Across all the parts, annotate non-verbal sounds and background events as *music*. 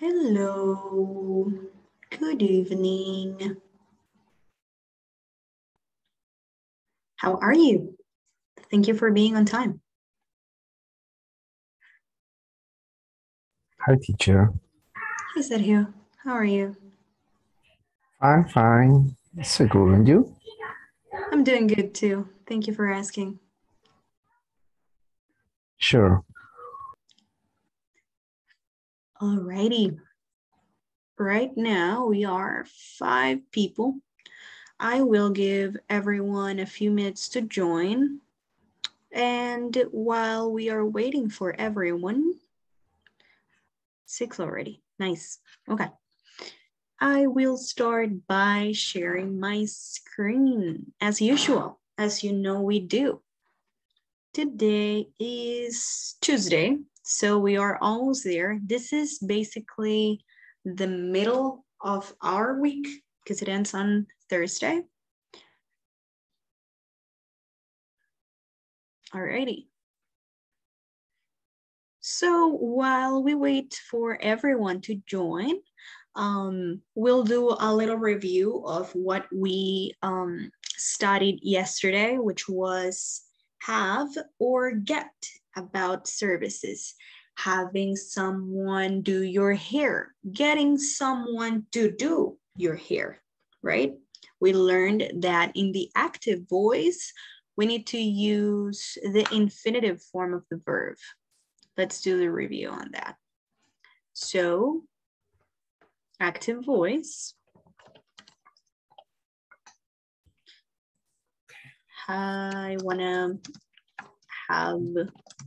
Hello, good evening. How are you? Thank you for being on time. Hi, teacher. Hi, Sergio. How are you? I'm fine. So good. And you? I'm doing good too. Thank you for asking. Sure. Alrighty. Right now we are five people. I will give everyone a few minutes to join. And while we are waiting for everyone, six already. Nice. Okay. I will start by sharing my screen as usual, as you know we do. Today is Tuesday, so we are almost there. This is basically the middle of our week because it ends on Thursday. Alrighty. So while we wait for everyone to join, um, we'll do a little review of what we um, studied yesterday, which was have or get about services, having someone do your hair, getting someone to do your hair, right? We learned that in the active voice, we need to use the infinitive form of the verb. Let's do the review on that. So, active voice. I want to have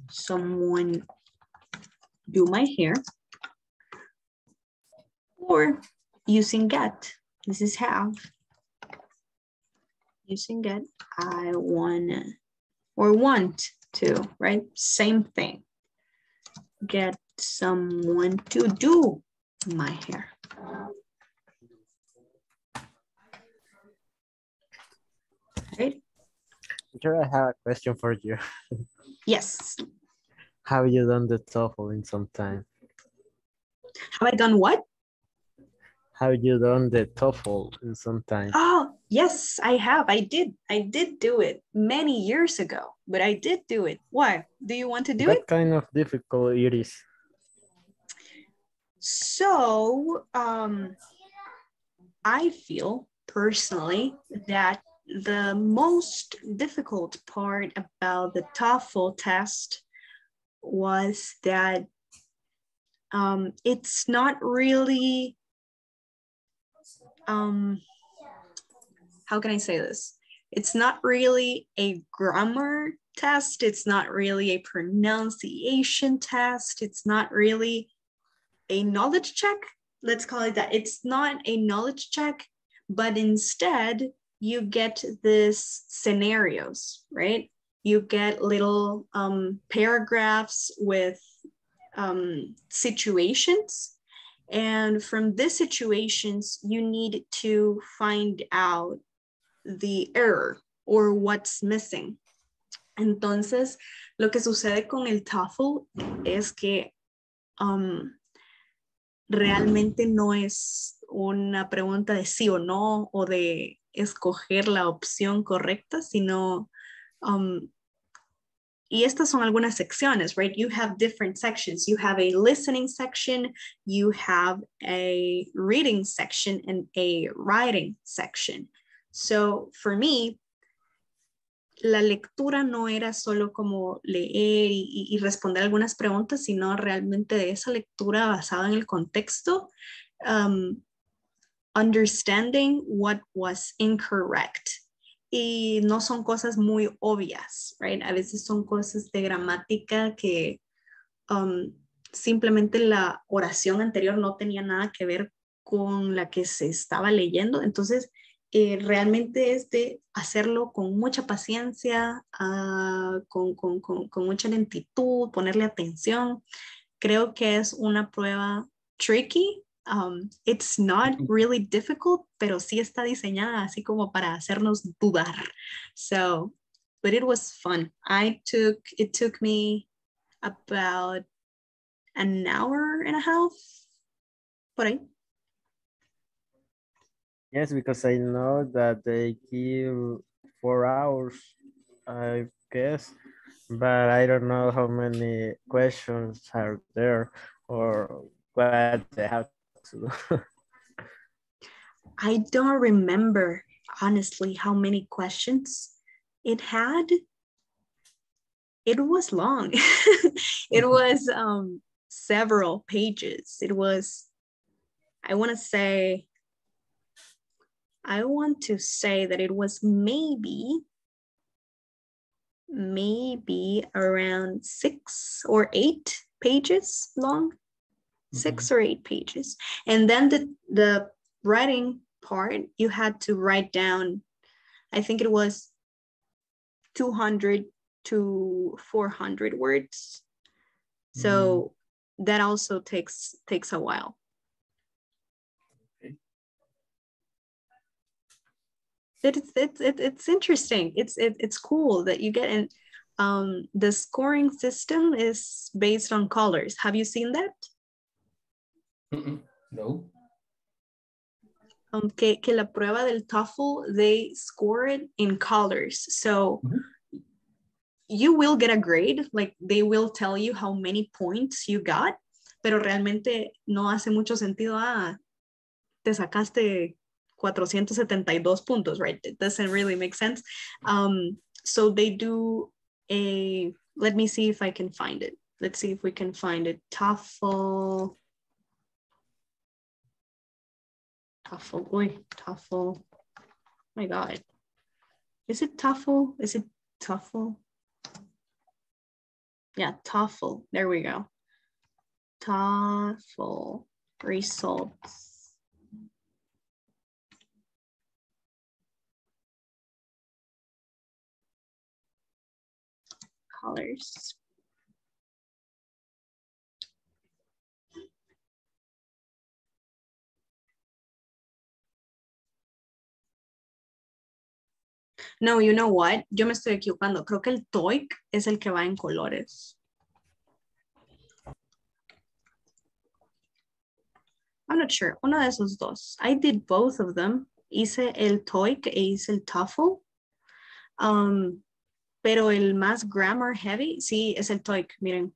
someone do my hair or using get. This is have. Using get, I want or want to, right? Same thing. Get someone to do my hair. Right? Teacher, I have a question for you. *laughs* Yes. Have you done the TOEFL in some time? Have I done what? Have you done the TOEFL in some time? Oh, yes, I have. I did. I did do it many years ago, but I did do it. Why? Do you want to do what it? What kind of difficult it is? So, um, I feel personally that the most difficult part about the TOEFL test was that um, it's not really, um, how can I say this? It's not really a grammar test. It's not really a pronunciation test. It's not really a knowledge check. Let's call it that. It's not a knowledge check, but instead you get this scenarios, right? You get little um, paragraphs with um, situations. And from these situations, you need to find out the error or what's missing. Entonces, lo que sucede con el TOEFL es que um, realmente no es una pregunta de sí o no o de escoger la opción correcta, sino, um, y estas son algunas secciones, right? You have different sections. You have a listening section, you have a reading section, and a writing section. So for me, la lectura no era solo como leer y, responder algunas preguntas, sino realmente de esa lectura basada en el contexto, um, understanding what was incorrect. Y no son cosas muy obvias, right? A veces son cosas de gramática que um, simplemente la oración anterior no tenía nada que ver con la que se estaba leyendo. Entonces, eh, realmente es de hacerlo con mucha paciencia, uh, con, con, con, con, mucha lentitud, ponerle atención. Creo que es una prueba tricky. Um, it's not really difficult, pero sí está diseñada así como para hacernos dudar. So, but it was fun. I took, it took me about an hour and a half, por ahí. Yes, because I know that they give four hours, I guess, but I don't know how many questions are there or what they have. *laughs* I don't remember honestly how many questions it had. It was long. *laughs* it was um, several pages. It was, I want to say, I want to say that it was maybe, maybe around six or eight pages long, six or eight pages. And then the, the writing part, you had to write down, I think it was 200 to 400 words. So that also takes takes a while. It's it's it's it's interesting. It's it, it's cool that you get in. Um, the scoring system is based on colors. Have you seen that? Mm -mm. No. Um, que, que la prueba del TOEFL, they score it in colors. So Mhm. you will get a grade, like they will tell you how many points you got, pero realmente no hace mucho sentido. Ah, te sacaste 472 puntos, right? It doesn't really make sense. Um, so they do a, let me see if I can find it. Let's see if we can find it. TOEFL. TOEFL, boy, TOEFL. my God. Is it Tuffle? Is it Tuffle? Yeah, Tuffle. There we go. TOEFL results. Colors. No, you know what? Yo me estoy equivocando. Creo que el TOEIC es el que va en colores. I'm not sure. Uno de esos dos. I did both of them. Hice el TOEIC e hice el TOEFL. Um, pero el más grammar heavy, sí, es el TOEIC. Miren.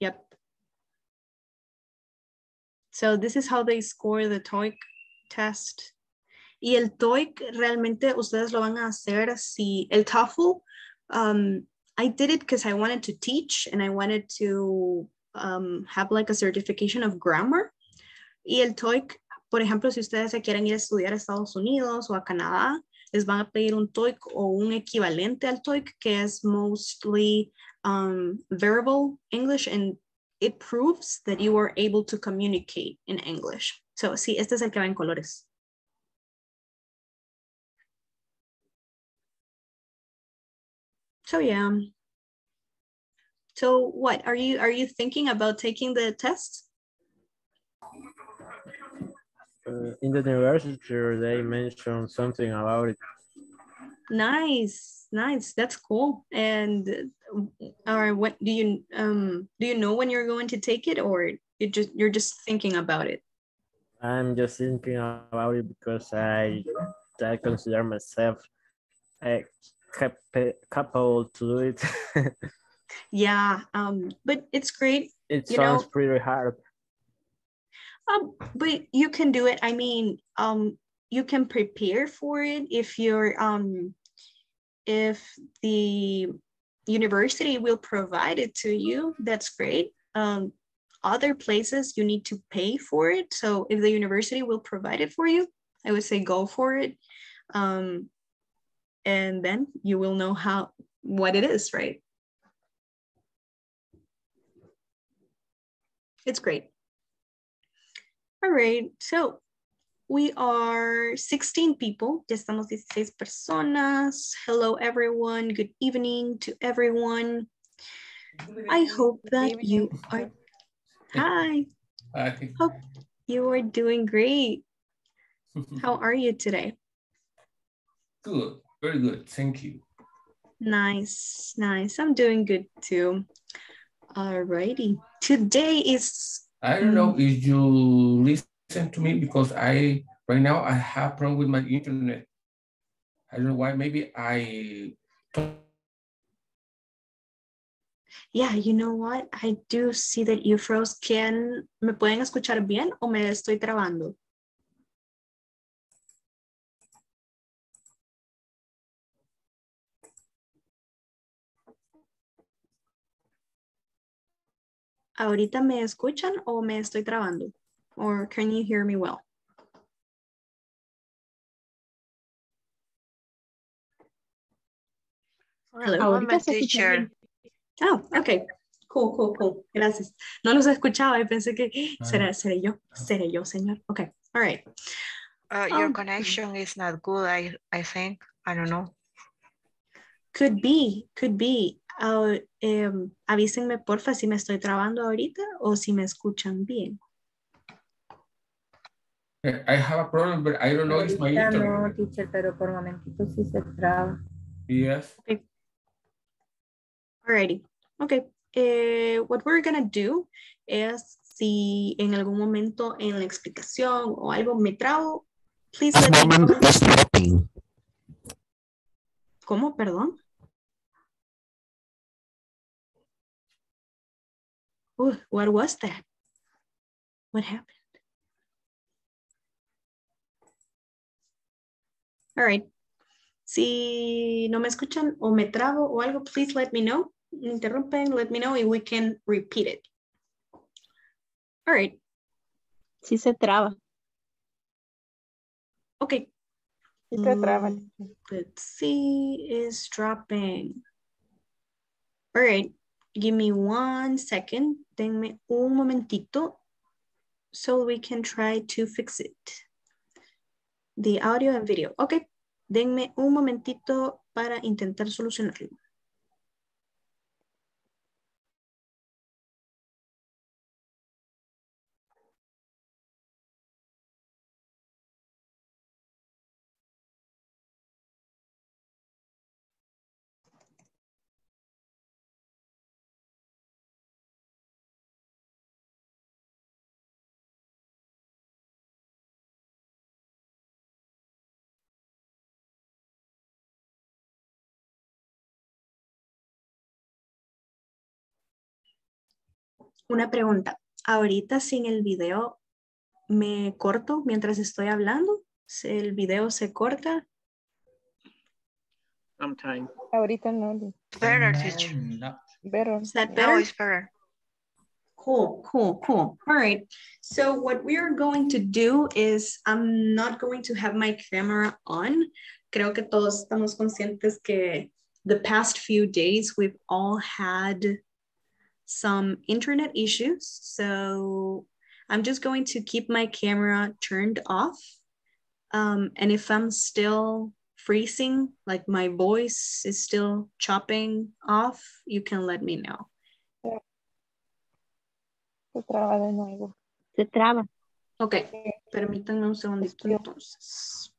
Yep. So this is how they score the TOEIC test. Y el TOEIC realmente ustedes lo van a hacer si el TOEFL, um, I did it because I wanted to teach and I wanted to um, have like a certification of grammar. Y el TOEIC, por ejemplo, si ustedes se quieren ir a estudiar a Estados Unidos o a Canadá, les van a pedir un TOEIC o un equivalente al TOEIC que es mostly um, verbal English and it proves that you are able to communicate in English. So, sí, este es el que va en colores. So yeah. So what are you are you thinking about taking the test? Uh, in the university, they mentioned something about it. Nice, nice. That's cool. And or what do you um do you know when you're going to take it or you just you're just thinking about it? I'm just thinking about it because I I consider myself a capable to do it. *laughs* Yeah, um, but it's great. it You sounds know- pretty hard. Um, but you can do it. I mean, um, you can prepare for it if you're um if the university will provide it to you, that's great. Um, other places you need to pay for it. So if the university will provide it for you, I would say go for it. Um, and then you will know how what it is, right? It's great. All right, so we are 16 people. Ya estamos 16 personas. Hello, everyone. Good evening to everyone. I hope that you are. Hi, Okay. hope you are doing great. *laughs* How are you today? Good, very good. Thank you. Nice, nice. I'm doing good too. Alrighty. Today is I don't know hmm. if you listen to me because I right now I have problem with my internet. I don't know why. Maybe I. Yeah, you know what? I do see that you froze. Can, ¿Me pueden escuchar bien o me estoy trabando? ¿Ahorita me escuchan o me estoy trabando? Or can you hear me well? Hello. Ahorita se escucha teacher. Oh, ok. Cool, cool, cool. Gracias. No los escuchaba y pensé que Ah. será, seré yo, seré yo, señor. Ok, all right. Uh, your Um, connection is not good, I, I think. I don't know. Could be, could be. Ah, em, avísenme porfa si me estoy trabando ahorita o si me escuchan bien. I have a problem, but I don't know if my internet. no, teacher, pero por momentito sí se traba. Yes. Alrighty. Okay. Eh, what we're gonna do es si en algún momento en la explicación o algo me trabo, please This let me moment know. is dropping. ¿Cómo? Perdón. Ooh, what was that? What happened? All right. Si no me escuchan o me trabo o algo, please let me know. Me interrumpen, let me know and we can repeat it. All right. Sí se traba. Okay. Sí se traba. Mm, Let's see, is dropping. All right, give me one second. Denme un momentito so we can try to fix it. The audio and video. Okay, denme un momentito para intentar solucionarlo. Una pregunta. Ahorita sin el video, ¿me corto mientras estoy hablando? Si ¿El video se corta? Sometime. Ahorita no. Better, teacher. No. Is that it's better. Cool, cool, cool. All right. So what we are going to do is I'm not going to have my camera on. Creo que todos estamos conscientes que the past few days we've all had some internet issues. So I'm just going to keep my camera turned off. Um, and if I'm still freezing, like my voice is still chopping off, you can let me know. se traba de nuevo. Se traba. Ok, permítanme un segundito entonces.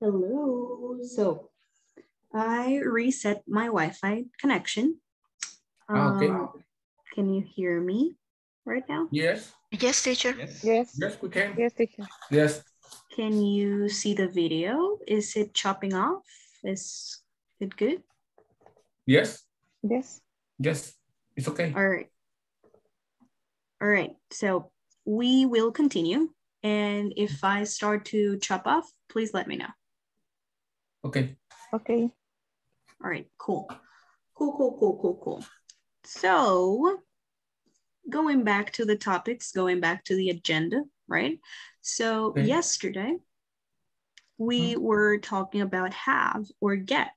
Hello. So I reset my Wi-Fi connection. Ah, okay. Um, can you hear me right now? Yes, Yes, teacher. Yes. yes, we can. Yes, teacher. Yes, Can you see the video? Is it chopping off? Is it good? yes, Yes. yes, it's okay. All right. All right. So we will continue. And if I start to chop off, please let me know. Okay, Okay. All right, cool. Cool, cool, cool, cool, cool. So going back to the topics, going back to the agenda, right? So Okay. yesterday we were talking about have or get,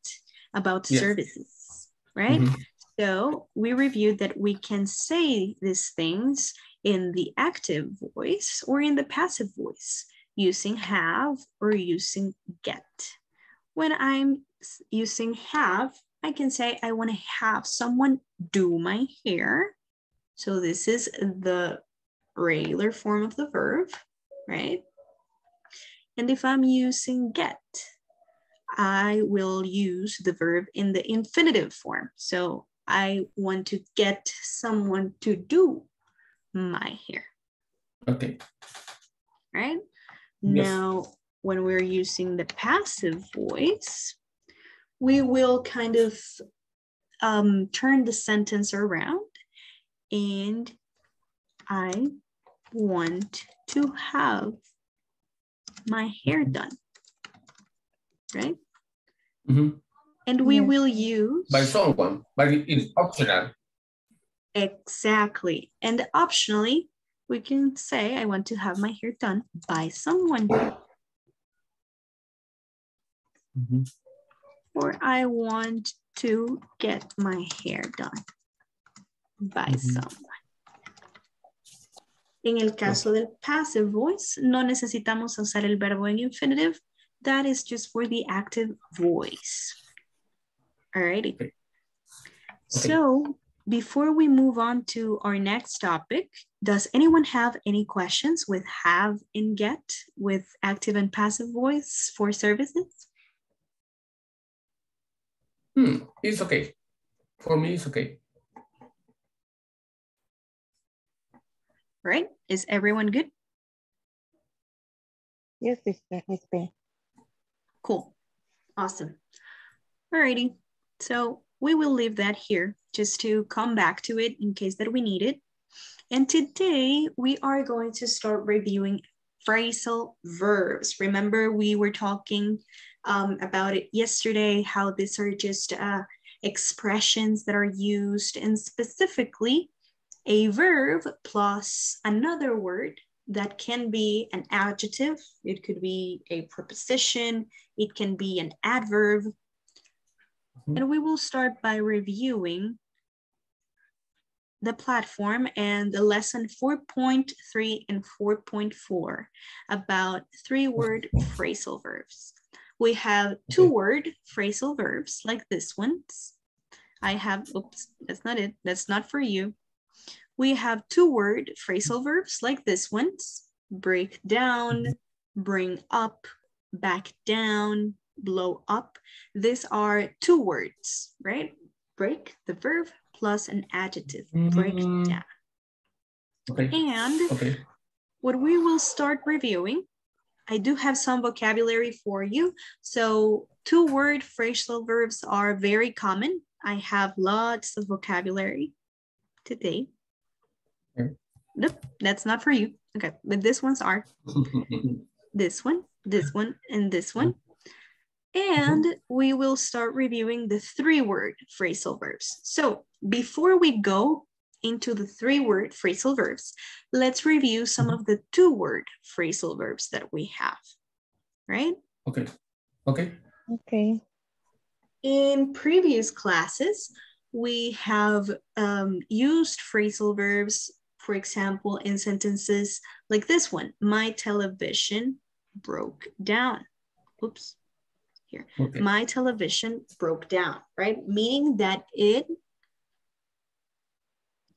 about Yes. services, right? Mhm. So we reviewed that we can say these things in the active voice or in the passive voice using have or using get. When I'm using have, I can say I want to have someone do my hair. So this is the regular form of the verb, right? And if I'm using get, I will use the verb in the infinitive form. So I want to get someone to do my hair, okay, right? Yes. Now, when we're using the passive voice, we will kind of um, turn the sentence around and I want to have my hair done, right? Mhm. And we Yes. will use by someone, but it is optional. exactly. And optionally, we can say I want to have my hair done by someone. Mhm. or I want to get my hair done by Mhm. someone. En el caso del passive voice, no necesitamos usar el verbo en infinitive. That is just for the active voice. Alrighty. Okay. So before we move on to our next topic, does anyone have any questions with have and get with active and passive voice for services? Hmm, it's okay. For me, it's okay. Right? Is everyone good? Yes, teacher. It's okay. Cool. Awesome. Alrighty. So we will leave that here just to come back to it in case that we need it. And today we are going to start reviewing phrasal verbs. Remember we were talking um, about it yesterday, how these are just uh, expressions that are used and specifically a verb plus another word that can be an adjective, it could be a preposition, it can be an adverb. Mhm. And we will start by reviewing the platform and the lesson 4.3 and 4.4 about three word phrasal verbs. We have two Okay. word phrasal verbs like this one. I have, oops, that's not it. That's not for you. We have two word phrasal verbs like this one. Break down, bring up, back down, blow up. These are two words, right? Break, the verb, plus an adjective, break Mm. down. Okay, And okay. what we will start reviewing, I do have some vocabulary for you. So two word phrasal verbs are very common. I have lots of vocabulary today. Okay. Nope, that's not for you. Okay, but this ones are *laughs* this one, this one, and this mm-hmm. one. And we will start reviewing the three word phrasal verbs. So before we go into the three word phrasal verbs, let's review some of the two word phrasal verbs that we have, right? Okay, okay. Okay. In previous classes, we have um, used phrasal verbs, for example, in sentences like this one, my television broke down. Oops, here. Okay. My television broke down, right? Meaning that it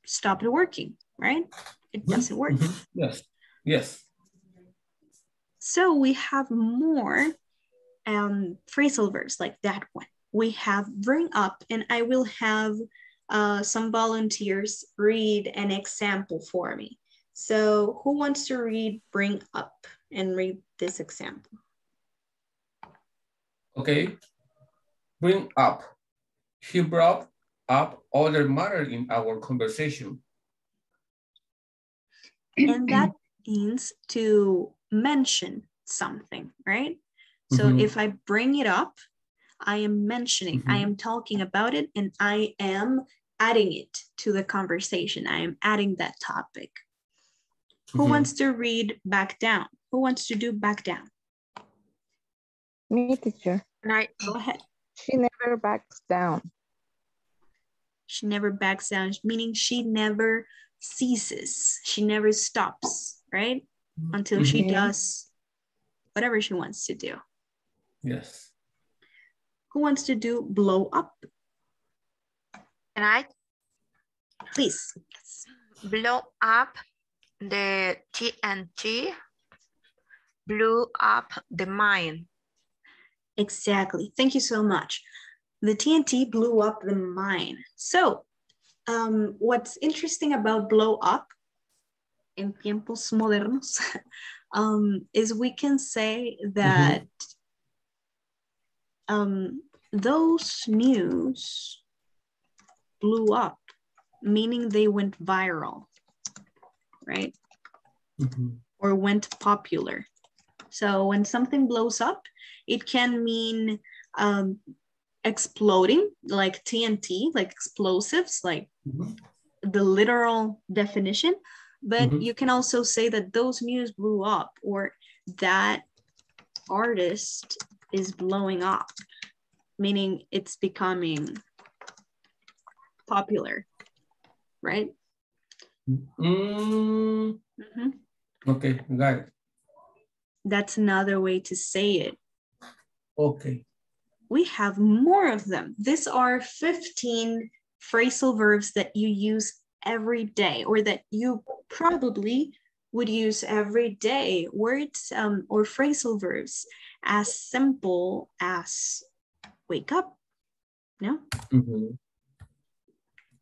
stopped working, right? It doesn't work. Mhm. Yes, yes. So we have more um, phrasal verbs like that one. We have bring up and I will have uh, some volunteers read an example for me. So who wants to read bring up and read this example? Okay. Bring up. He brought up other matter in our conversation. and that means to mention something, right? So Mhm. if I bring it up, I am mentioning, I Mhm. am talking about it, and I am adding it to the conversation. I am adding that topic. Who Mhm. wants to read back down? Who wants to do back down? Me, teacher. And I, Go ahead. She never backs down. She never backs down, meaning she never ceases. She never stops, right? Until she Mhm. does whatever she wants to do. Yes. Who wants to do blow up? Can I Please. blow up the TNT, blew up the mine. Exactly. Thank you so much. The TNT blew up the mine. So, um, what's interesting about blow up in tiempos modernos *laughs* um, is we can say that um, those news blew up, meaning they went viral, right? Mhm. or went popular. So when something blows up, it can mean um, exploding, like TNT, like explosives, like Mhm. the literal definition. But Mhm. you can also say that those news blew up or that artist is blowing up, meaning it's becoming popular, right? Mm, Mhm. okay, got it. That's another way to say it. Okay. We have more of them. These are 15 phrasal verbs that you use every day or that you probably would use every day. Words um, or phrasal verbs as simple as wake up. No, Mhm.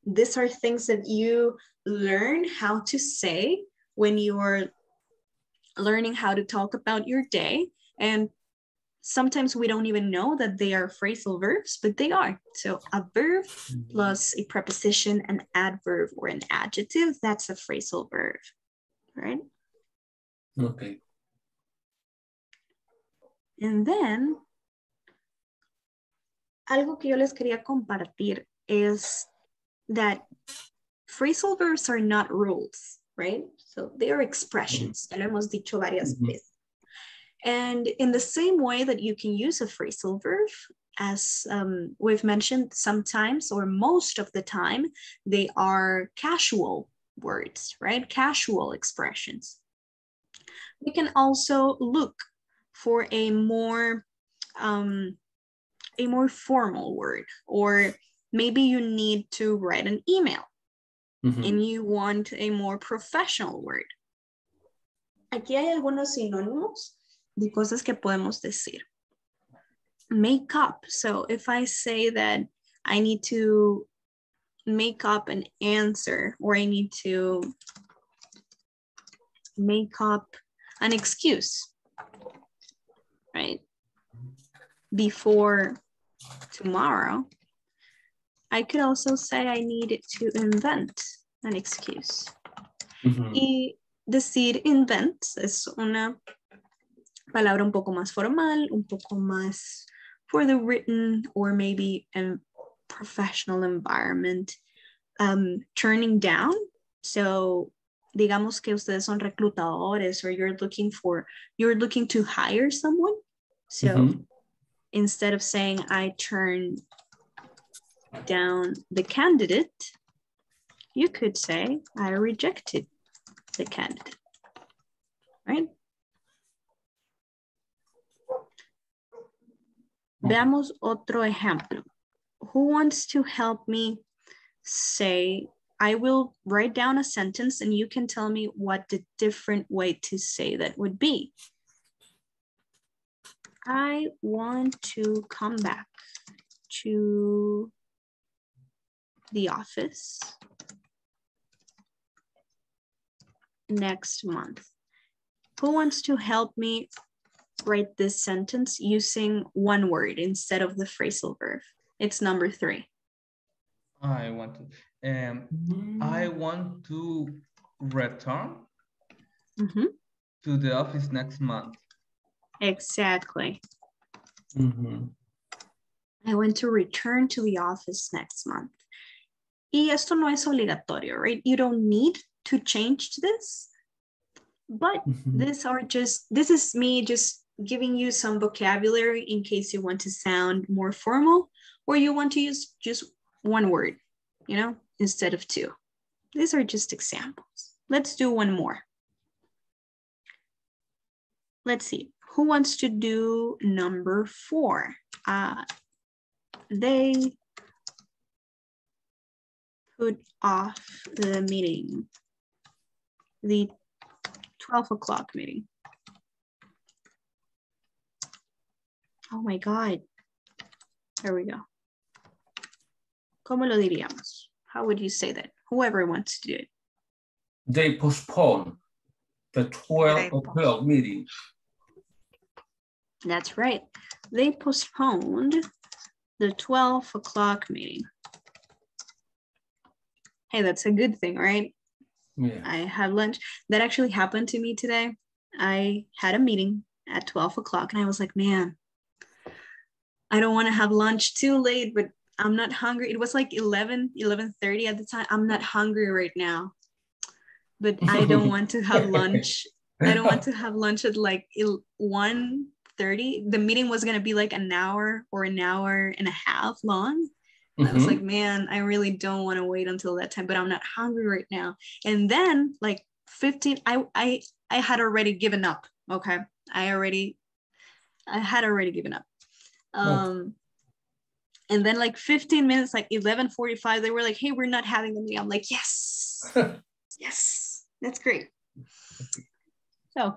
these are things that you learn how to say when you are learning how to talk about your day. And sometimes we don't even know that they are phrasal verbs, but they are. So a verb plus a preposition, an adverb, or an adjective, that's a phrasal verb, right? Okay. And then, algo que yo les quería compartir is that phrasal verbs are not rules, right? So they are expressions. Ya lo hemos dicho varias Mhm. veces. And in the same way that you can use a phrasal verb, as um, we've mentioned, sometimes or most of the time, they are casual words, right? Casual expressions. We can also look for a more um, a more formal word, or maybe you need to write an email Mhm. and you want a more professional word. Aquí hay algunos sinónimos de cosas que podemos decir. Make up. So if I say that I need to make up an answer or I need to make up an excuse, right? Before tomorrow, I could also say I needed to invent an excuse. Mhm. Y decir invent es una palabra un poco más formal, un poco más for the written or maybe a professional environment. Um, turning down, so digamos que ustedes son reclutadores or you're looking for, you're looking to hire someone. So Mhm. instead of saying I turn down the candidate, you could say I rejected the candidate, right? Veamos otro ejemplo. Who wants to help me say, I will write down a sentence and you can tell me what the different way to say that would be. I want to come back to the office next month. Who wants to help me write this sentence using one word instead of the phrasal verb? It's number three. I want to, um, I want to return Mhm, to the office next month. Exactly. Mhm. I want to return to the office next month. Y esto no es obligatorio, right? You don't need to change this, but Mhm. these are just, this is me just giving you some vocabulary in case you want to sound more formal or you want to use just one word, you know, instead of two. These are just examples. Let's do one more. Let's see. Who wants to do number four? Uh, they put off the meeting, the 12 o'clock meeting. Oh my God. There we go. ¿Cómo lo diríamos? How would you say that? Whoever wants to do it. They postpone the 12 o'clock meeting. That's right. They postponed the 12 o'clock meeting. Hey, that's a good thing, right? Yeah. I had lunch. That actually happened to me today. I had a meeting at 12 o'clock and I was like, man, I don't want to have lunch too late, but I'm not hungry. It was like 11, 11.30 at the time. I'm not hungry right now, but I don't *laughs* want to have lunch. I don't want to have lunch at like 1.30. The meeting was going to be like an hour or an hour and a half long. I was Mhm. like, man, I really don't want to wait until that time, but I'm not hungry right now. And then like 15, I I I had already given up. Okay. I already I had already given up. Um and then like 15 minutes, like 11:45, they were like, hey, we're not having the meeting. I'm like, yes, *laughs* yes, that's great. So,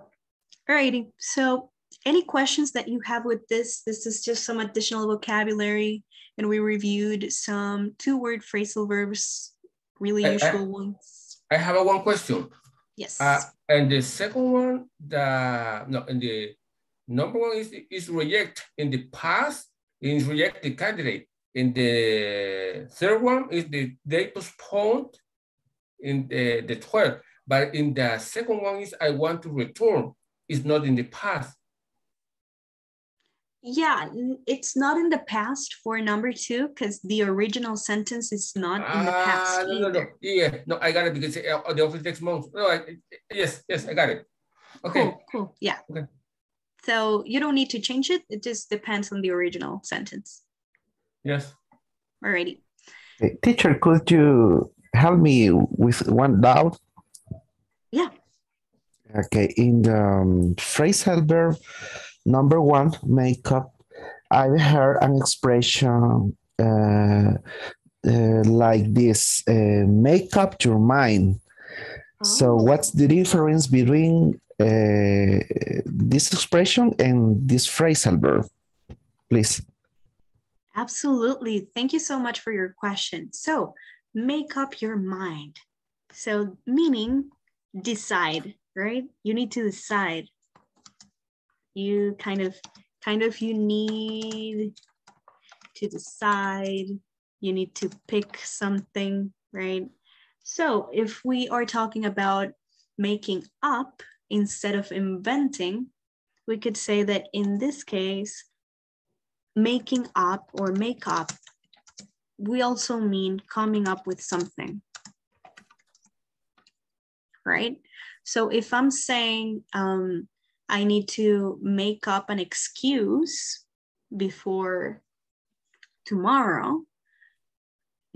alrighty. So any questions that you have with this? This is just some additional vocabulary and we reviewed some two-word phrasal verbs, really I- I- ones. I have a one question. Yes. Uh, and the second one, the no, and the number one is is reject in the past, is reject the candidate. In the third one is the they postponed in the, the 12. But in the second one is I want to return. It's not in the past. yeah, it's not in the past for number two because the original sentence is not in the past Ah, no, no, no. either. Yeah, no, I got it because uh, the office next month. No, I, yes, yes, I got it. Okay. Cool, cool. Yeah. Okay. So you don't need to change it. It just depends on the original sentence. Yes. Alrighty. Uh, Teacher, could you help me with one doubt? Yeah. Okay, in the um, phrasal verb number one, makeup, I've heard an expression uh, uh, like this, uh, make up your mind. So Oh. what's the difference between Uh, this expression and this phrasal verb? Please. Absolutely. Thank you so much for your question. So, make up your mind. So, meaning decide, right? You need to decide. You kind of, kind of, you need to decide. You need to pick something, right? So, if we are talking about making up instead of inventing, we could say that in this case, making up or make up, we also mean coming up with something. Right? So if I'm saying um, I need to make up an excuse before tomorrow,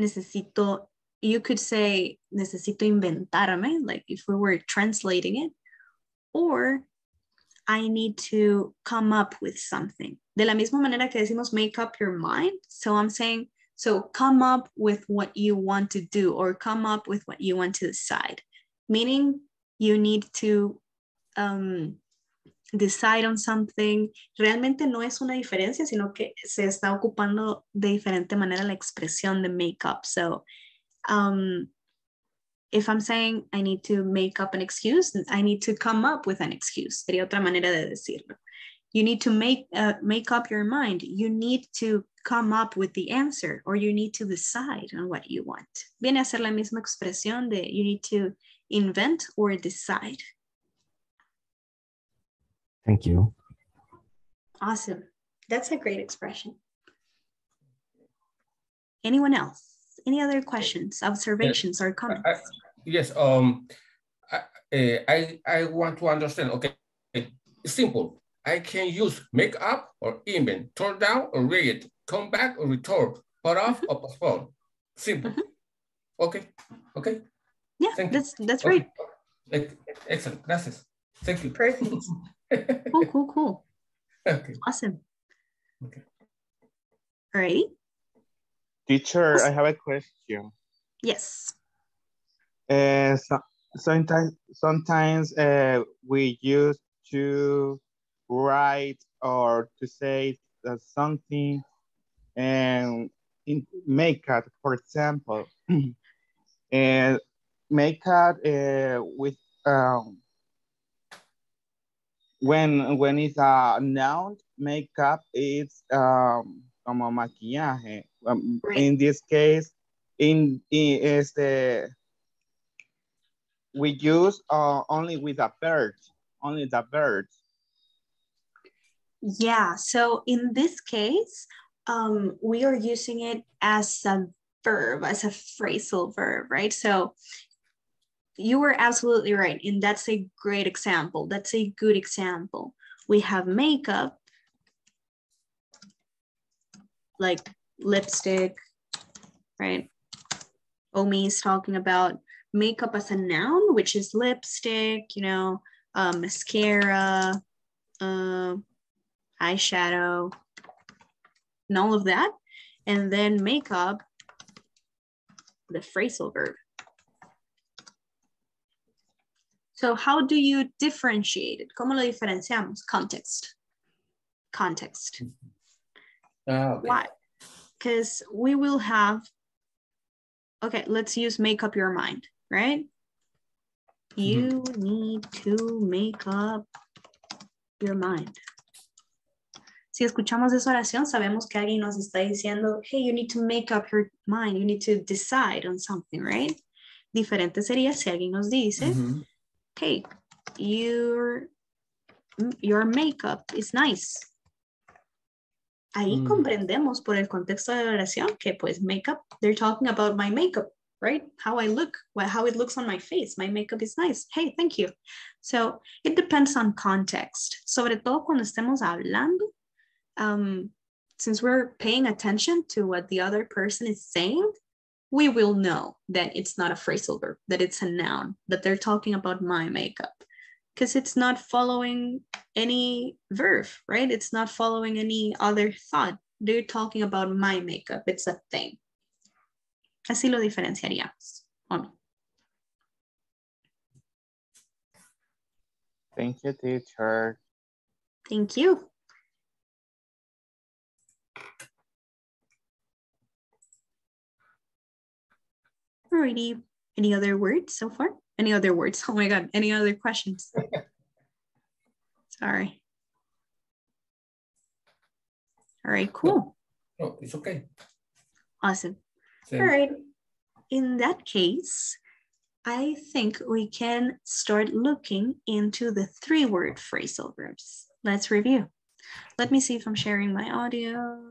necesito, you could say, necesito inventarme, like if we were translating it, or I need to come up with something. De la misma manera que decimos make up your mind. So I'm saying, so come up with what you want to do or come up with what you want to decide. Meaning you need to um, decide on something. Realmente no es una diferencia, sino que se está ocupando de diferente manera la expresión de make up. So, um, if I'm saying I need to make up an excuse, I need to come up with an excuse. Sería otra manera de decirlo. You need to make uh, make up your mind. You need to come up with the answer or you need to decide on what you want. Viene a ser la misma expresión de you need to invent or decide. Thank you. Awesome. That's a great expression. Anyone else? Any other questions, observations, or comments? I, yes, um, I, eh, I, I want to understand, okay, it's simple. I can use make up or even turn down or read, come back or return, put off or postpone. Simple. Mhm. Okay, okay. Yeah, Thank you. that's that's Okay. right. Excellent, gracias. Thank you. Perfect. *laughs* Cool, cool, cool. Okay. Awesome. Okay. All right. Teacher, I have a question. Yes. Uh, so, sometimes sometimes uh, we use to write or to say that something and in makeup, for example, *clears throat* and makeup uh, with um, when when it's a noun, makeup is um, como maquillaje. Um, Right. In this case, in, in is the we use uh, only with a verb, only the verb. Yeah. So in this case, um, we are using it as a verb, as a phrasal verb, right? So you were absolutely right. And that's a great example. That's a good example. We have makeup, like lipstick, right? Omi is talking about makeup as a noun, which is lipstick, you know, uh, mascara, uh, eyeshadow, and all of that. And then makeup, the phrasal verb. So how do you differentiate it? ¿Cómo lo diferenciamos? Context. Context. Okay. Why? Because we will have, okay, let's use make up your mind, right? You need to make up your mind. Si escuchamos esa oración, sabemos que alguien nos está diciendo, hey, you need to make up your mind, you need to decide on something, right? Diferente sería si alguien nos dice, Mhm. hey, your, your makeup is nice. Ahí Mm. comprendemos por el contexto de la oración que pues makeup, they're talking about my makeup, right? How I look, how it looks on my face. My makeup is nice. Hey, thank you. So it depends on context. Sobre todo cuando estemos hablando, um, since we're paying attention to what the other person is saying, we will know that it's not a phrasal verb, that it's a noun, that they're talking about my makeup. Because it's not following any verb, right? It's not following any other thought. They're talking about my makeup. It's a thing. Así lo diferenciaríamos. ¿o no? Thank you, teacher. Thank you. Alrighty. Any other words so far? Any other words? *laughs* Oh my God. Any other questions? *laughs* Sorry. All right, cool. No, it's okay. Awesome. Same. All right. In that case, I think we can start looking into the three word phrasal verbs. Let's review. Let me see if I'm sharing my audio.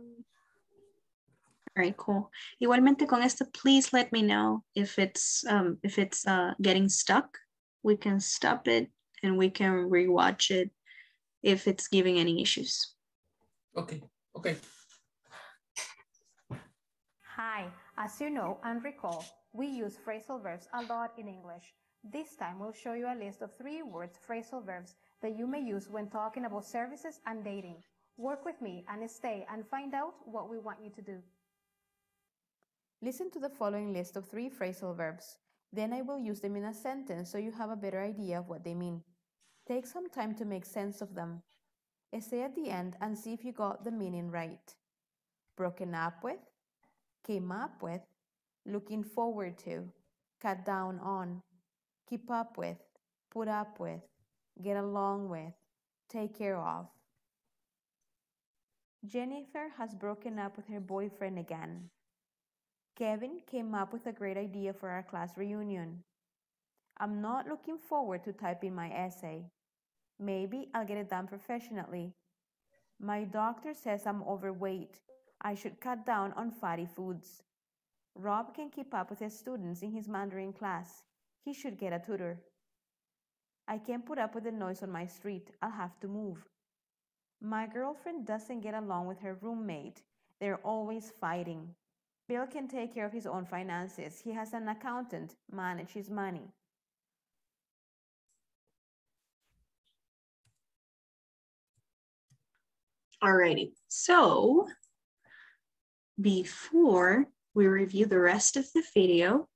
All right, cool. Igualmente con esto, please let me know if it's um, if it's uh, getting stuck. We can stop it and we can rewatch it if it's giving any issues. Okay, okay. Hi, as you know and recall, we use phrasal verbs a lot in English. This time we'll show you a list of three words phrasal verbs that you may use when talking about services and dating. Work with me and stay and find out what we want you to do. Listen to the following list of three phrasal verbs. Then I will use them in a sentence so you have a better idea of what they mean. Take some time to make sense of them. Stay at the end and see if you got the meaning right. Broken up with, came up with, looking forward to, cut down on, keep up with, put up with, get along with, take care of. Jennifer has broken up with her boyfriend again. Kevin came up with a great idea for our class reunion. I'm not looking forward to typing my essay. Maybe I'll get it done professionally. My doctor says I'm overweight. I should cut down on fatty foods. Rob can keep up with his students in his Mandarin class. He should get a tutor. I can't put up with the noise on my street. I'll have to move. My girlfriend doesn't get along with her roommate. They're always fighting. Bill can take care of his own finances. He has an accountant, manage his money. Alrighty, so before we review the rest of the video,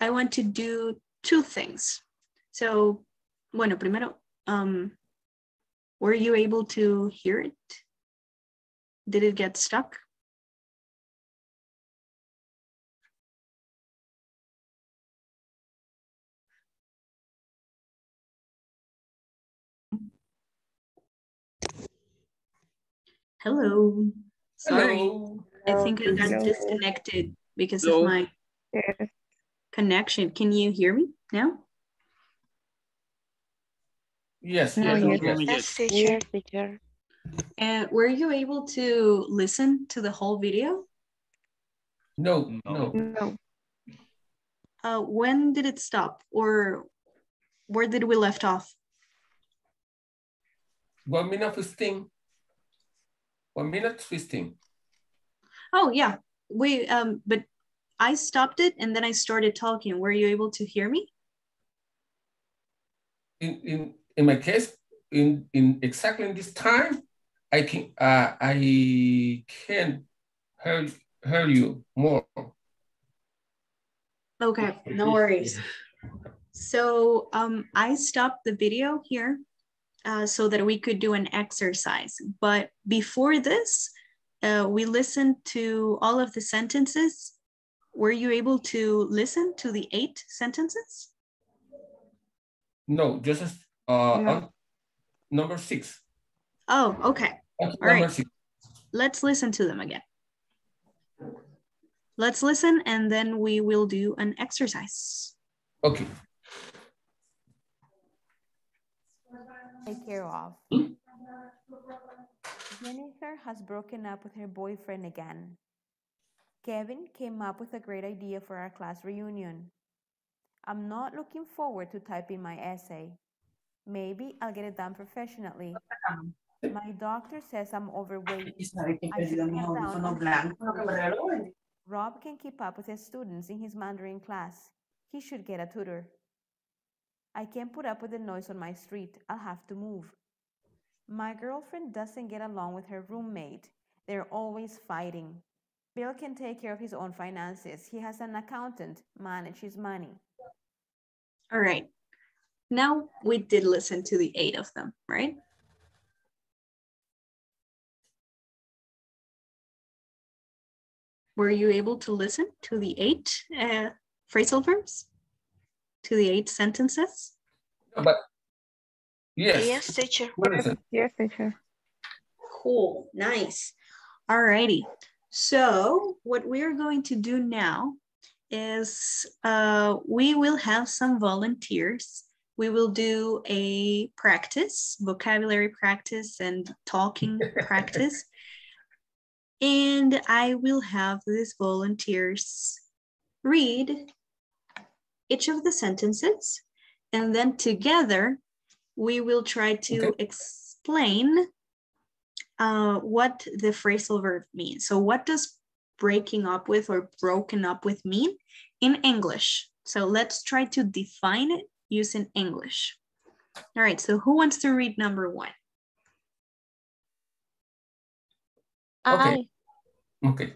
I want to do two things. So, bueno, primero, um, were you able to hear it? Did it get stuck? Hello. Sorry. Hello. I think I got Hello. disconnected because Hello. of my Yes. connection. Can you hear me now? Yes, No, yes, yes. yes. Yes, teacher. Yes, teacher. And were you able to listen to the whole video? No, No. no. No. Uh, when did it stop or where did we left off? One minute fifteen. One minute fifteen. Oh yeah, we um, but I stopped it and then I started talking. Were you able to hear me? In in in my case, in in exactly in this time, I can uh, I can hear hear you more. Okay, no *laughs* worries. So um, I stopped the video here uh, so that we could do an exercise. But before this, uh, we listened to all of the sentences. Were you able to listen to the eight sentences? No, just uh number six. Oh, okay. All six. Let's listen to them again. Let's listen and then we will do an exercise. Okay. Take care of. Jennifer has broken up with her boyfriend again. Kevin came up with a great idea for our class reunion. I'm not looking forward to typing my essay. Maybe I'll get it done professionally. My doctor says I'm overweight. I should down Rob can keep up with his students in his Mandarin class. He should get a tutor. I can't put up with the noise on my street. I'll have to move. My girlfriend doesn't get along with her roommate. They're always fighting. Bill can take care of his own finances. He has an accountant, manage his money. All right. Now we did listen to the eight of them, right? Were you able to listen to the eight uh, phrasal verbs? To the eight sentences? But yes. Yes, teacher. What is it? Yes, teacher. Cool, nice. All righty. So what we are going to do now is uh, we will have some volunteers. We will do a practice, vocabulary practice and talking *laughs* practice. And I will have these volunteers read each of the sentences. And then together, we will try to Okay. explain uh, what the phrasal verb means. So what does breaking up with or broken up with mean in English? So let's try to define it using English. All right, so who wants to read number one? Okay. Okay.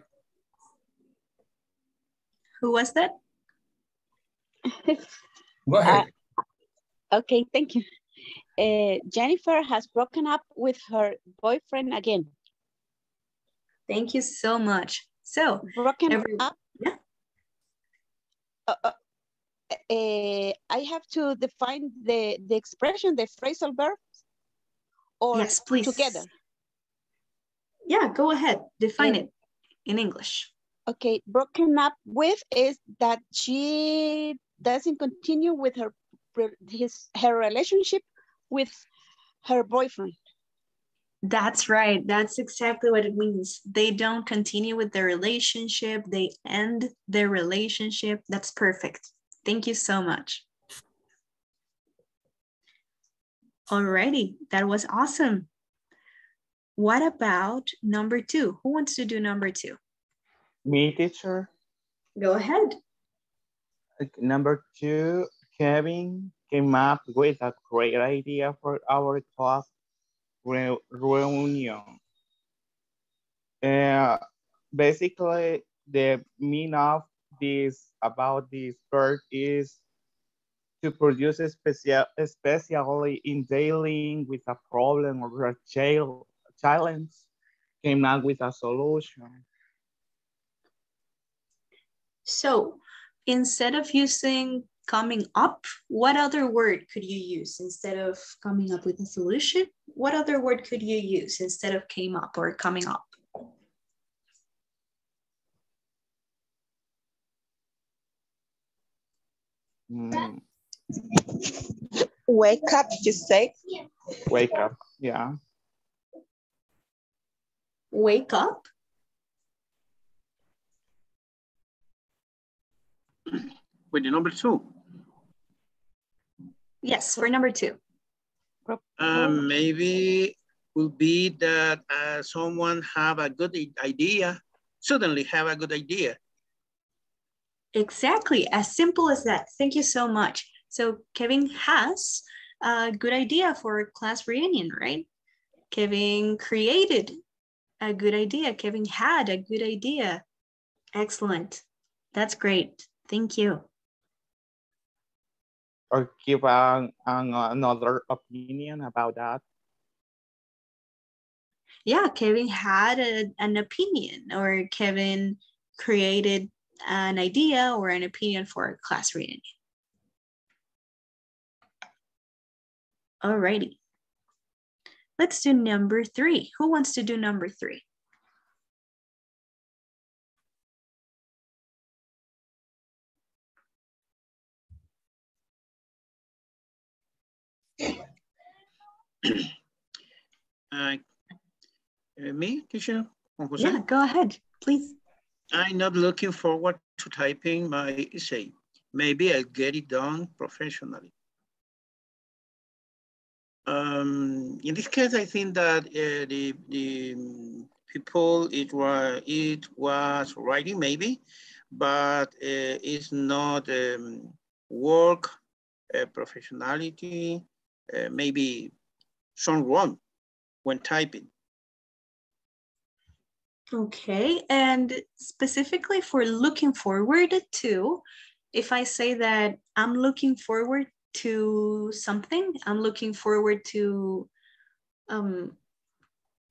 Who was that? Go ahead. Okay, thank you. uh, Jennifer has broken up with her boyfriend again. Thank you so much. So, broken every, up. Yeah. Uh, uh, uh, I have to define the, the expression, the phrasal verb, or yes, please. together. Yeah, go ahead. Define yeah. it in English. Okay, broken up with is that she doesn't continue with her his her relationship with her boyfriend. That's right. That's exactly what it means. They don't continue with their relationship. They end their relationship. That's perfect. Thank you so much. Alrighty, that was awesome. What about number two? Who wants to do number two? Me, teacher. Go ahead. Number two, Kevin came up with a great idea for our class re reunion. Uh, basically, the meaning of this about this verb is to produce special, especially in dealing with a problem or a challenge, came up with a solution. So instead of using coming up, what other word could you use instead of coming up with a solution? What other word could you use instead of came up or coming up? Mm. Wake up, you say? Wake up, yeah. Wake up? With the number two. Yes, for number two. Um, maybe will be that uh, someone have a good idea, suddenly have a good idea. Exactly, as simple as that. Thank you so much. So Kevin has a good idea for class reunion, right? Kevin created a good idea. Kevin had a good idea. Excellent. That's great. Thank you. Or give an, an, another opinion about that. Yeah, Kevin had a, an opinion or Kevin created an idea or an opinion for a class reunion. Alrighty. Let's do number three. Who wants to do number three? *clears throat* uh, me, teacher? Yeah, go ahead, please. I'm not looking forward to typing my essay. Maybe I'll get it done professionally. Um, in this case, I think that uh, the, the people it was, it was writing maybe, but uh, it's not um, work, uh, professionality, uh, maybe some wrong when typing. Okay, and specifically for looking forward to, if I say that I'm looking forward to something, I'm looking forward to um,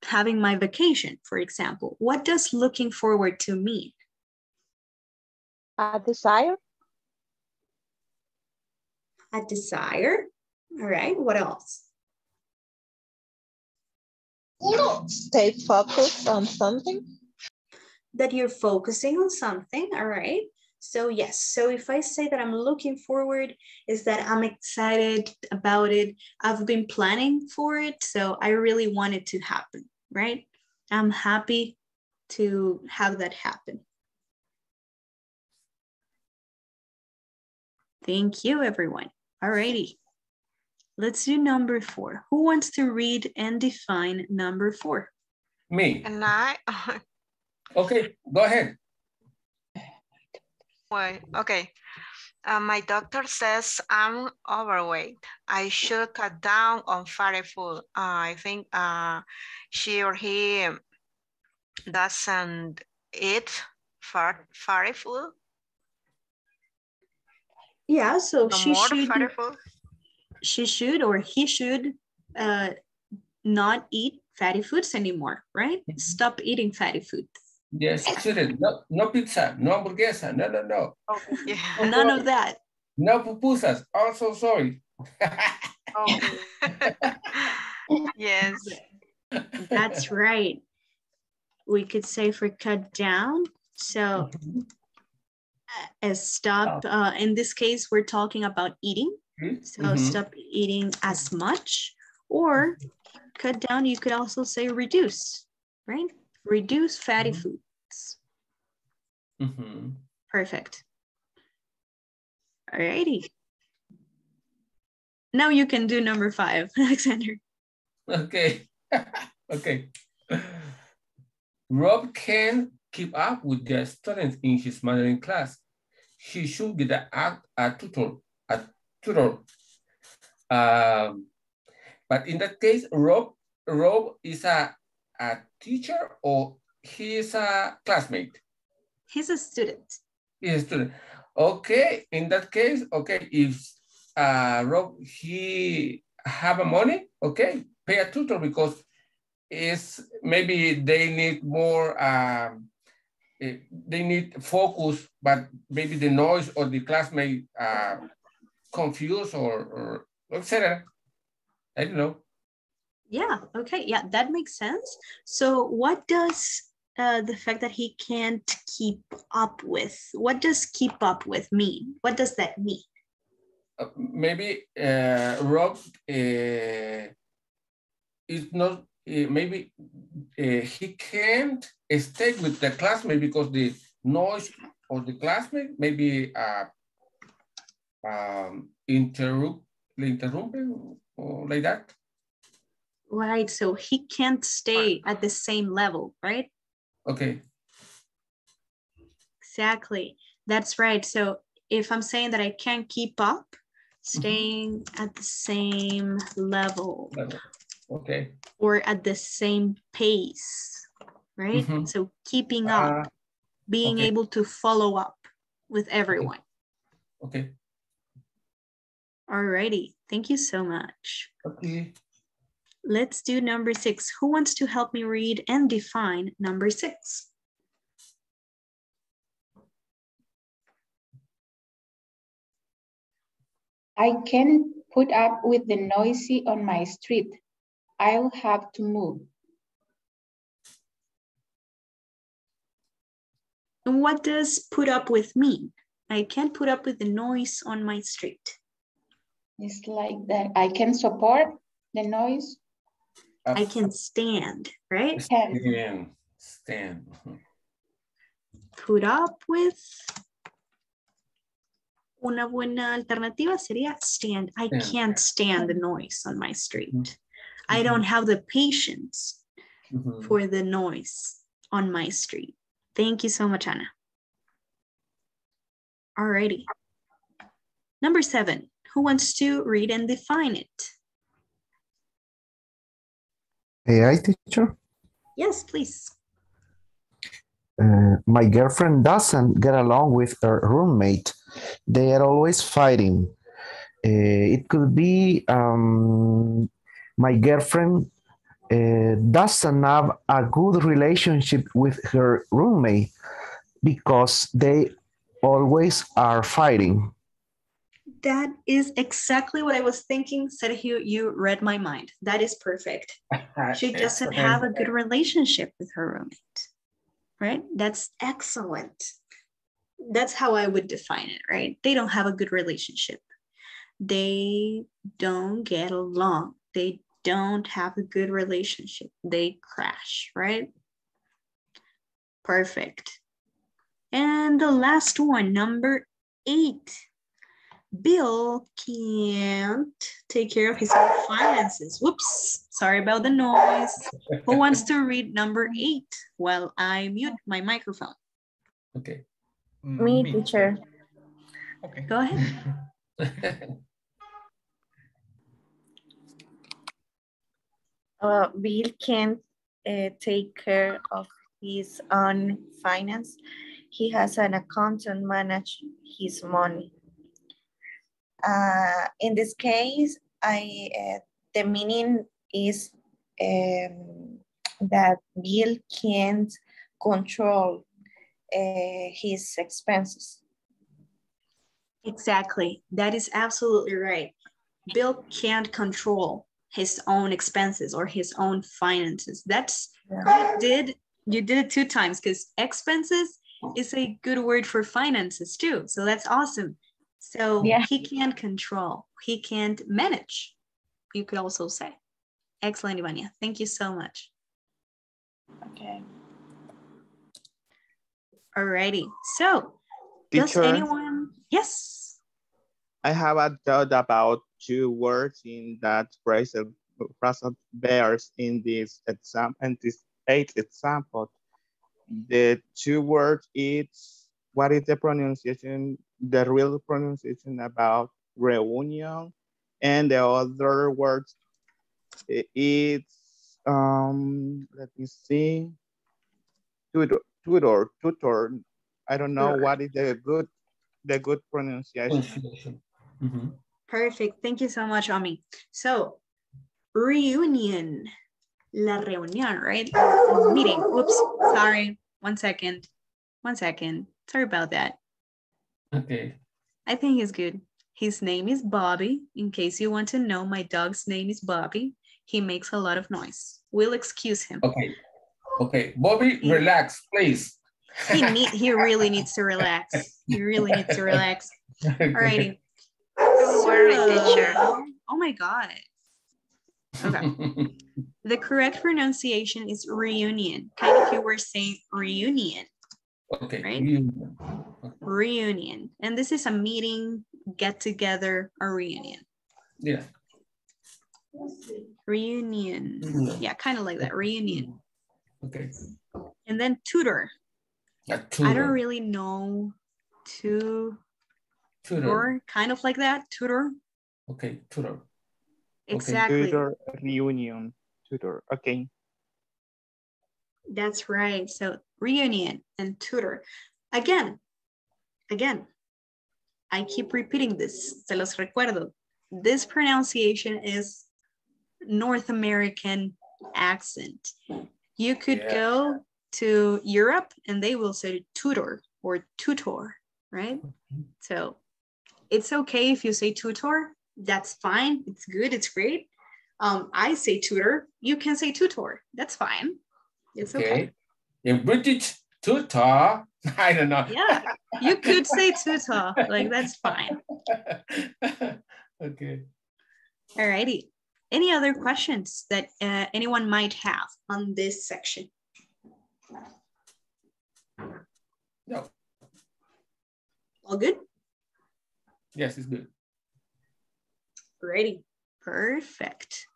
having my vacation, for example, what does looking forward to mean? A desire. A desire. All right, what else? Stay focused on something. That you're focusing on something, all right? So yes, so if I say that I'm looking forward, is that I'm excited about it. I've been planning for it, so I really want it to happen, right? I'm happy to have that happen. Thank you, everyone. All righty. Let's do number four. Who wants to read and define number four? Me. And I, *laughs* Okay, go ahead. well, okay. Uh, my doctor says I'm overweight. I should cut down on fatty food. Uh, I think uh, she or he doesn't eat fat, fatty food. Yeah, so No she should fatty food. She should or he should uh, not eat fatty foods anymore, right? Stop eating fatty foods. Yes, shouldn't. No, no pizza, no hamburguesa, no, no, no. Yeah. *laughs* None of that. No pupusas, also sorry. *laughs* yes. That's right. We could say for cut down. So uh, stop, uh, in this case, we're talking about eating. So Mhm. stop eating as much or cut down. You could also say reduce, right? Reduce fatty foods. Mhm. Perfect. Alrighty. Now you can do number five, *laughs* Alexander. Okay. *laughs* okay. Rob can keep up with the students in his Mandarin class. He should get a, a tutor, Um, but in that case, Rob, Rob is a, a teacher or he is a classmate? He's a student. He's a student. Okay, in that case, okay, if uh, Rob, he have a money, okay, pay a tutor because it's maybe they need more, um, eh, they need focus, but maybe the noise or the classmate uh, confuse or, or etc. I don't know. Yeah, okay, yeah, that makes sense. So what does uh, the fact that he can't keep up with, what does keep up with mean? What does that mean? Uh, maybe uh, Rob uh, is not, uh, maybe uh, he can't stay with the classmate because the noise of the classmate maybe uh, um, interrupt, interrupt or like that. Right, so he can't stay at the same level, right? Okay. Exactly, that's right. So if I'm saying that I can't keep up, staying at the same level level. Okay. or at the same pace, right? Mhm. So keeping Ah, up, being okay. able to follow up with everyone. Okay. Alrighty, thank you so much. Okay. Let's do number six. Who wants to help me read and define number six? I can't put up with the noisy on my street. I'll have to move. And what does put up with mean? I can't put up with the noise on my street. It's like that. I can support the noise. I can stand, right? Can. Stand. Stand. Put up with. Una buena alternativa sería stand. I Stand. can't stand the noise on my street. I don't have the patience Mhm. for the noise on my street. Thank you so much, Anna. Alrighty. Number seven, who wants to read and define it? AI teacher. Yes, please. Uh, my girlfriend doesn't get along with her roommate. They are always fighting. Uh, it could be um, my girlfriend uh, doesn't have a good relationship with her roommate because they always are fighting. That is exactly what I was thinking. Sergio, you read my mind. That is perfect. *laughs* She doesn't have a good relationship with her roommate, right? That's excellent. That's how I would define it, right? They don't have a good relationship. They don't get along. They don't have a good relationship. They crash, right? Perfect. And the last one, number eight. Bill can't take care of his own finances. Whoops, sorry about the noise. Who *laughs* wants to read number eight while I mute my microphone? Okay. Me, teacher. Okay. Go ahead. *laughs* Uh, Bill can't uh, take care of his own finance. He has an accountant manage his money. Uh, in this case, I uh, the meaning is um, that Bill can't control uh, his expenses. Exactly. That is absolutely right. Bill can't control his own expenses or his own finances. That's you did you did it two times because expenses is a good word for finances too. So that's awesome. So Yeah. he can't control, he can't manage. You could also say. Excellent, Ivania. Thank you so much. Okay. Alrighty. So does anyone yes. I have a doubt about two words in that phrasal uh, phrasal verbs in this exam in this eighth example. The two words it's what is the pronunciation, the real pronunciation about reunion, and the other words it's um let me see tutor tutor tutor. I don't know Tutor. what is the good the good pronunciation. Pronunciation. Mhm. Perfect. Thank you so much, Ami. So, reunion. La reunión, right? Meeting. Oops. Sorry. One second. One second. Sorry about that. Okay. I think he's good. His name is Bobby. In case you want to know, my dog's name is Bobby. He makes a lot of noise. We'll excuse him. Okay. Okay. Bobby, relax, please. He need, he really needs to relax. He really needs to relax. *laughs* Alrighty. Don't worry, teacher. Oh my god. Okay. *laughs* The correct pronunciation is reunion. Kind of you were saying reunion. Okay. Right? reunion. Reunion. And this is a meeting, get together, a reunion. Yeah. Reunion. Reunion. Yeah, kind of like that. Reunion. Okay. And then tutor. Tutor. I don't really know tutor. Tutor. Kind of like that. Tutor. Okay. Tutor. Exactly. Tutor reunion. Tutor. Okay. That's right. So reunion and tutor. Again, again, I keep repeating this. Se los recuerdo. This pronunciation is North American accent. You could Yeah. go to Europe and they will say tutor or tutor, right? So it's okay if you say tutor. That's fine. It's good. It's great. Um, I say tutor. You can say tutor. That's fine. It's okay. Okay. In British, tutor. *laughs* I don't know. Yeah, you could say tutor. Like that's fine. *laughs* okay. Alrighty. Any other questions that uh, anyone might have on this section? No. All good? Yes, it's good. Ready. Perfect.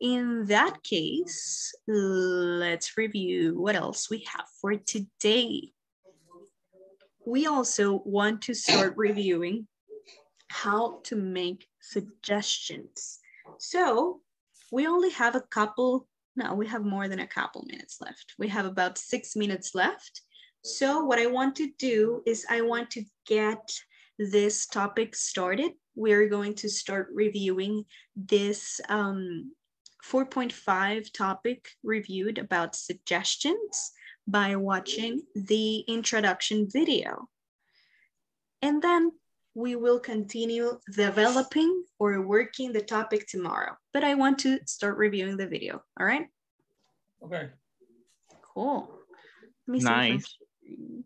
In that case, let's review what else we have for today. We also want to start reviewing how to make suggestions. So we only have a couple, no, we have more than a couple minutes left. We have about six minutes left. So what I want to do is I want to get this topic started. We're going to start reviewing this um, 4.5 topic reviewed about suggestions by watching the introduction video. And then we will continue developing or working the topic tomorrow. But I want to start reviewing the video, all right? Okay. Cool. Let me see Nice. sharing.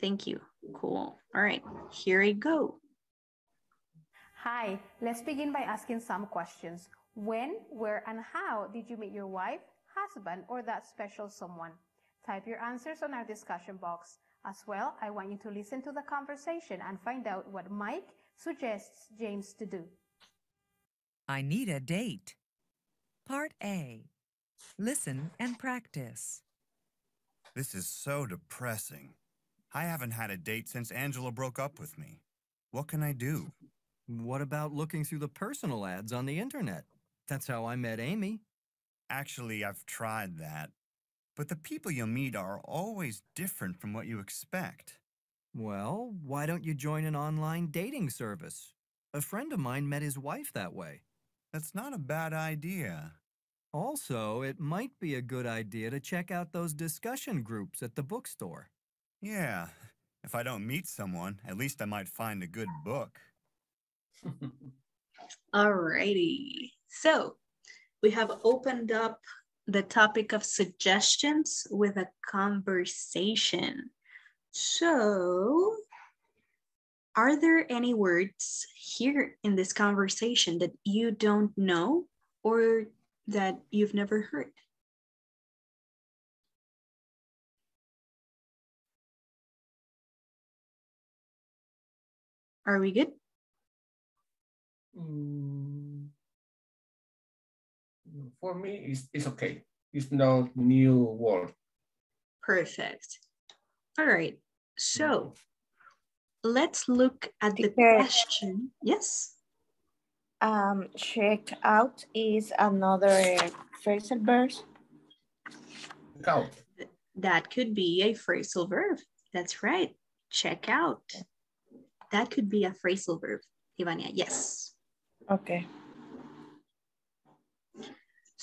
Thank you. Cool. All right, here I go. Hi, let's begin by asking some questions. When, where, and how did you meet your wife, husband, or that special someone? Type your answers on our discussion box. As well, I want you to listen to the conversation and find out what Mike suggests James to do. I need a date. Part A. Listen and practice. This is so depressing. I haven't had a date since Angela broke up with me. What can I do? What about looking through the personal ads on the internet? That's how I met Amy. Actually, I've tried that. But the people you meet are always different from what you expect. Well, why don't you join an online dating service? A friend of mine met his wife that way. That's not a bad idea. Also, it might be a good idea to check out those discussion groups at the bookstore. Yeah, if I don't meet someone, at least I might find a good book. *laughs* Alrighty. So we have opened up the topic of suggestions with a conversation. So are there any words here in this conversation that you don't know or that you've never heard? Are we good? Mm, For me, it's, it's okay. It's no new word. Perfect. All right. So let's look at the Teacher. question. Yes. Um, check out is another phrasal verb. Out. That could be a phrasal verb. That's right. Check out. That could be a phrasal verb. Ivania, yes. Okay.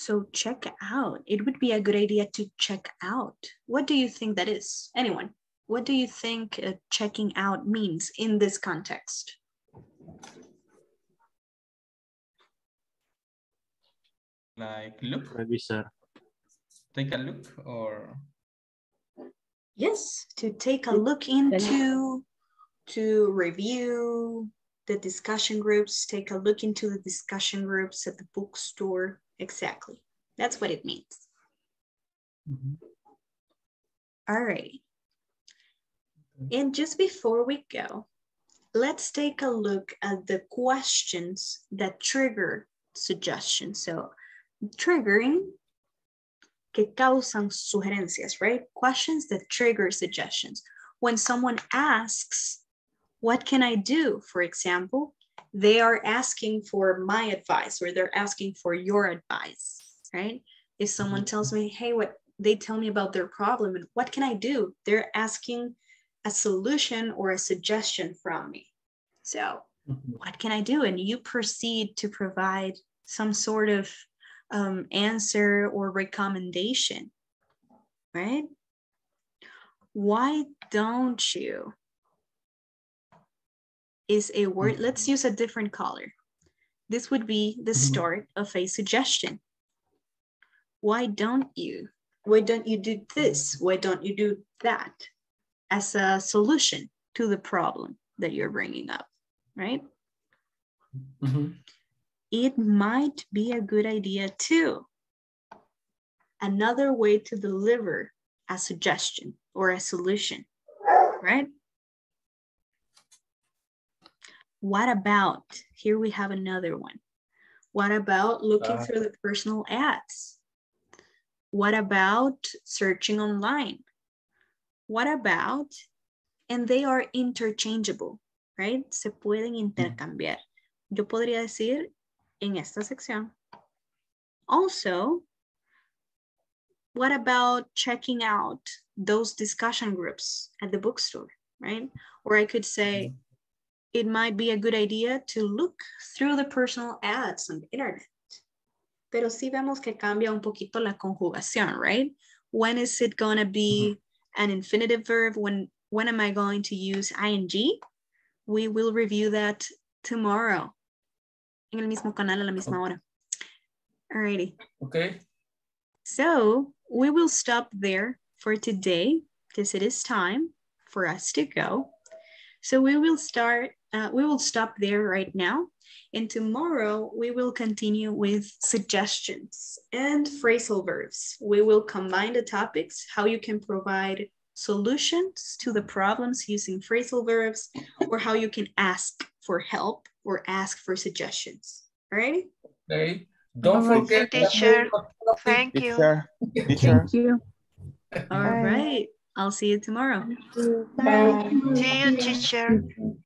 So check out. It would be a good idea to check out. What do you think that is? Anyone? What do you think uh, checking out means in this context? Like look, Revisar. take a look, or Yes, to take a look into, to review the discussion groups, take a look into the discussion groups at the bookstore. Exactly. That's what it means. Mm-hmm. All right. And just before we go, let's take a look at the questions that trigger suggestions. So triggering que causan sugerencias, right? Questions that trigger suggestions. When someone asks, what can I do? For example, they are asking for my advice or they're asking for your advice, right? If someone tells me, hey, what they tell me about their problem and what can I do? They're asking a solution or a suggestion from me. So what can I do? And you proceed to provide some sort of um, answer or recommendation, right? Why don't you? Is a word, mm-hmm. let's use a different color. This would be the mm-hmm. start of a suggestion. Why don't you? Why don't you do this? Why don't you do that? As a solution to the problem that you're bringing up, right? Mm-hmm. it might be a good idea too. Another way to deliver a suggestion or a solution, right? What about, here we have another one. What about looking Uh. through the personal ads? What about searching online? What about, and they are interchangeable, right? Se pueden intercambiar. Yo podría decir en esta sección. Also, what about checking out those discussion groups at the bookstore, right? Or I could say, it might be a good idea to look through the personal ads on the internet. Pero sí vemos que cambia un poquito la conjugación, right? When is it gonna be mm-hmm. an infinitive verb? When, when am I going to use ing? We will review that tomorrow en el mismo canal a la misma hora. Alrighty. Okay. So we will stop there for today because it is time for us to go. So we will start, uh, we will stop there right now. And tomorrow we will continue with suggestions and phrasal verbs. We will combine the topics, how you can provide solutions to the problems using phrasal verbs, or how you can ask for help or ask for suggestions. All right? Okay. Don't Thank you, forget. teacher. Thank you. Teacher, teacher. you. All right. I'll see you tomorrow. Bye. See you, teacher.